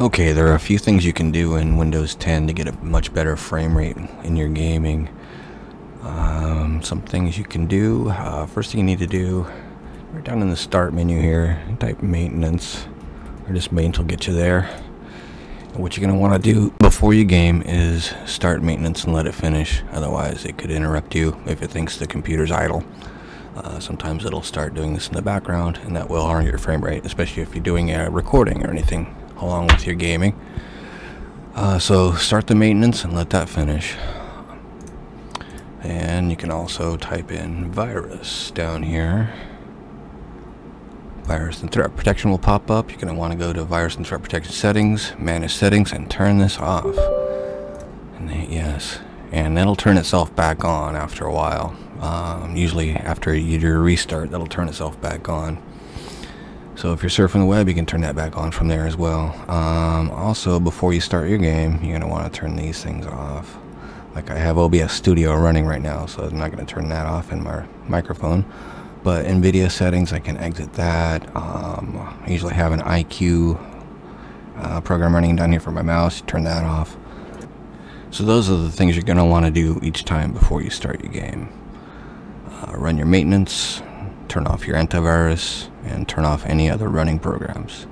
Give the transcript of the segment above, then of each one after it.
Okay, there are a few things you can do in Windows 10 to get a much better frame rate in your gaming. Um, some things you can do. Uh, first thing you need to do, right down in the start menu here, type maintenance, or just maintenance will get you there. And what you're going to want to do before you game is start maintenance and let it finish. Otherwise, it could interrupt you if it thinks the computer's idle. Uh, sometimes it'll start doing this in the background, and that will harm your frame rate, especially if you're doing a recording or anything along with your gaming. Uh, so start the maintenance and let that finish. And you can also type in virus down here. Virus and threat protection will pop up. You're going to want to go to virus and threat protection settings, manage settings, and turn this off. And they, yes, and that'll turn itself back on after a while. Um, usually after you do a restart, that'll turn itself back on. So if you're surfing the web, you can turn that back on from there as well. Um, also, before you start your game, you're going to want to turn these things off. Like I have OBS Studio running right now, so I'm not going to turn that off in my microphone. But in NVIDIA settings, I can exit that. Um, I usually have an iCUE uh, program running down here for my mouse. Turn that off. So those are the things you're going to want to do each time before you start your game. Uh, run your maintenance, turn off your antivirus, and turn off any other running programs.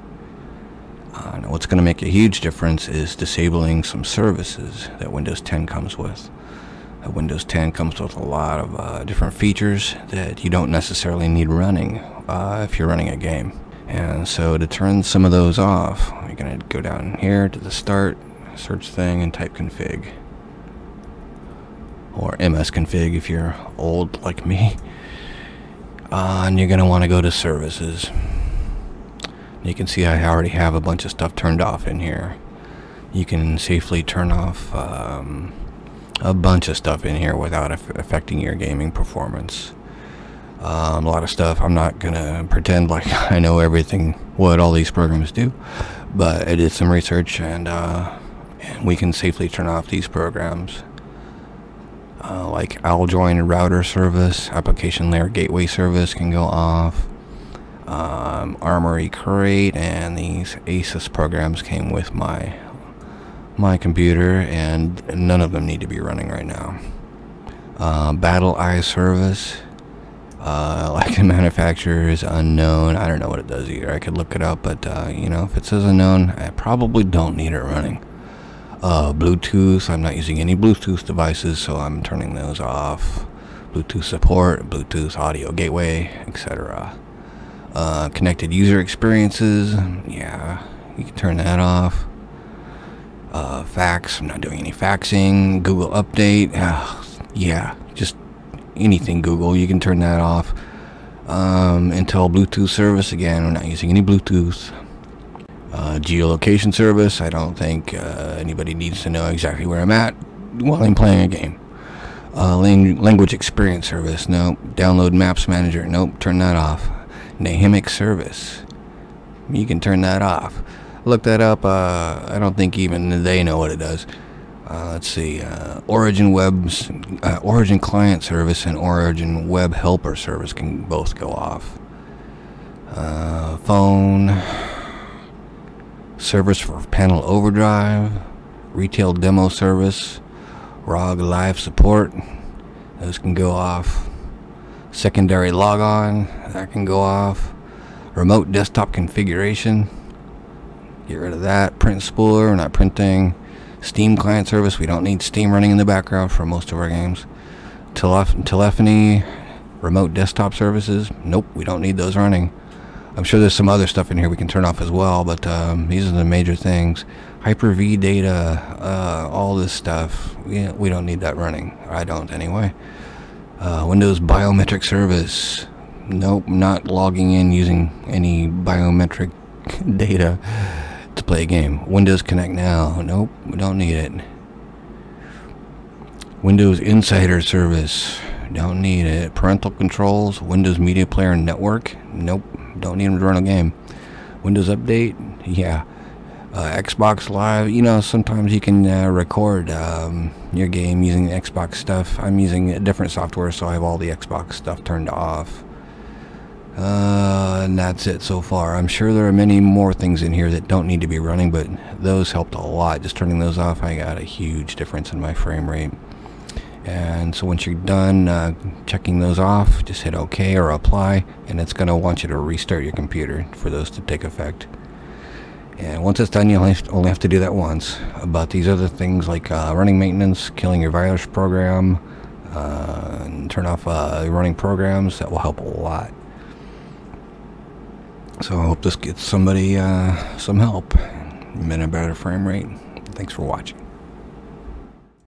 Uh, what's going to make a huge difference is disabling some services that Windows 10 comes with. Uh, Windows 10 comes with a lot of uh, different features that you don't necessarily need running uh, if you're running a game. And so to turn some of those off, you're going to go down here to the start, search thing, and type config. Or msconfig if you're old like me. Uh, and you're going to want to go to services. You can see I already have a bunch of stuff turned off in here. You can safely turn off um, a bunch of stuff in here without affecting your gaming performance. Um, a lot of stuff, I'm not going to pretend like I know everything, what all these programs do, but I did some research and, uh, and we can safely turn off these programs uh, like AllJoyn router service, application layer gateway service can go off. Um, Armoury Crate and these Asus programs came with my my computer, and none of them need to be running right now. Uh, BattlEye service, uh, like the manufacturer is unknown. I don't know what it does either. I could look it up, but uh, you know, if it says unknown, I probably don't need it running uh, Bluetooth. I'm not using any Bluetooth devices, so I'm turning those off. Bluetooth support, Bluetooth audio gateway, etc. Uh, connected user experiences, yeah, you can turn that off. Uh, fax, I'm not doing any faxing. Google Update, uh, yeah, just anything Google, you can turn that off. Um, Intel Bluetooth service, again, we're not using any Bluetooth uh, geolocation service. I don't think uh, anybody needs to know exactly where I'm at while I'm playing a game. Uh, lang language experience service. Nope. Download maps manager. Nope. Turn that off. Nahimic service. You can turn that off. Look that up. Uh, I don't think even they know what it does. Uh, let's see. Uh, Origin Web's Origin Client Service and Origin Web Helper Service can both go off. phone service for panel overdrive, retail demo service, ROG live support. Those can go off. Secondary logon, that can go off. Remote desktop configuration, get rid of that. Print spooler, we're not printing. Steam client service, we don't need Steam running in the background for most of our games. Telef telephony, remote desktop services, nope, we don't need those running. I'm sure there's some other stuff in here we can turn off as well, but um, these are the major things. Hyper-V data, uh, all this stuff, we, we don't need that running. I don't anyway. Uh, Windows biometric service. Nope, not logging in using any biometric data to play a game. Windows Connect Now. Nope, we don't need it. Windows Insider Service. Don't need it. Parental controls. Windows Media Player Network. Nope. Don't need them to run a game. Windows Update, yeah. Uh, Xbox Live, you know, sometimes you can uh, record um, your game using Xbox stuff. I'm using a different software, so I have all the Xbox stuff turned off. Uh, and that's it so far. I'm sure there are many more things in here that don't need to be running, but those helped a lot. Just turning those off, I got a huge difference in my frame rate. And so once you're done uh, checking those off, just hit OK or apply, and it's going to want you to restart your computer for those to take effect. And once it's done, you'll only have to do that once. But these other things like uh, running maintenance, killing your virus program, uh, and turn off uh, running programs, that will help a lot. So I hope this gets somebody uh, some help. In a better frame rate. Thanks for watching.